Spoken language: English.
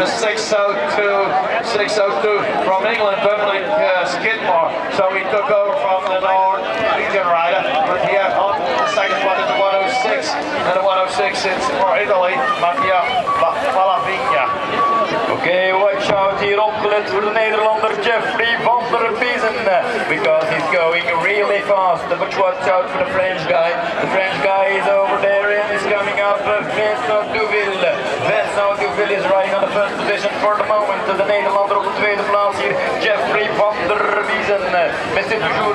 the 602, 602 from England, Dominic uh, Skidmore. So he took over from the Norwegian rider. But here on the second one is the 106, and the 106 is for Italy, Mattia Palavigna. Oké, watch out hier opgelet voor de Nederlander Jeffrey van der Biezen. Because he's going really fast. But watch out for the French guy. The French guy is over there Vincent Duville is riding on the first position for the moment. De Nederlander op de tweede plaats hier. Jeffrey van der Biezen. Mais c'est toujours